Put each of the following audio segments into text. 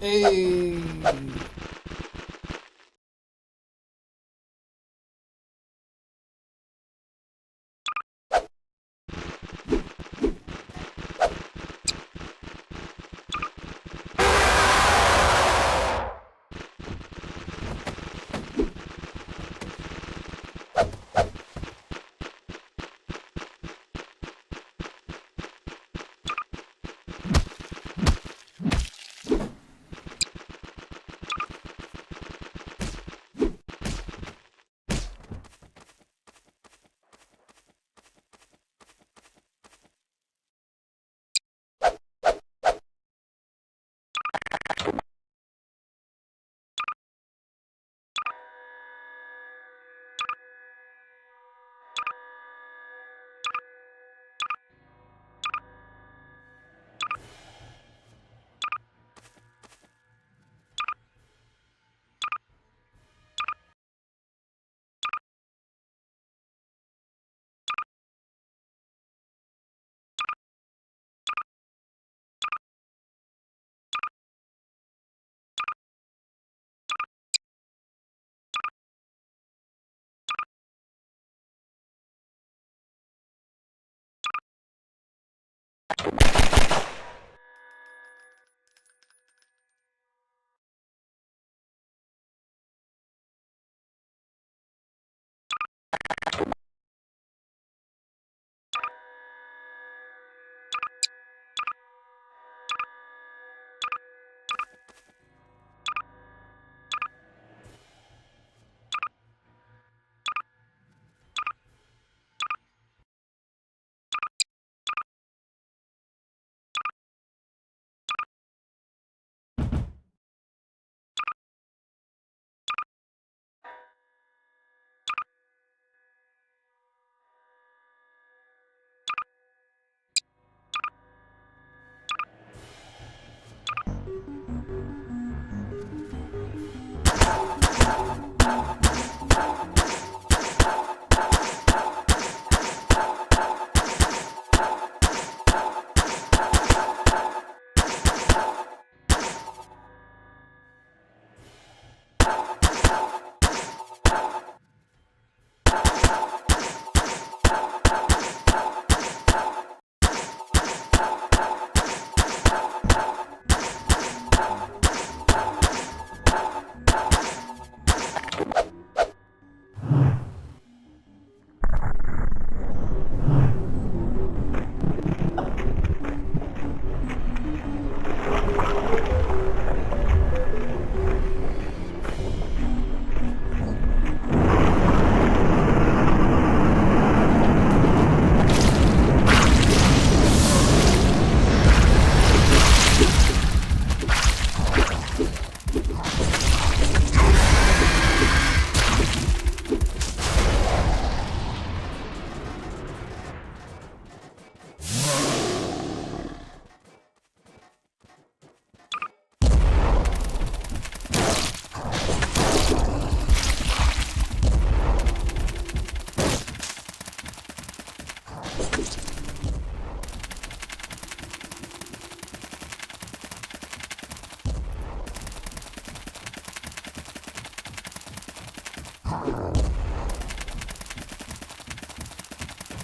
哎。you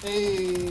Hey.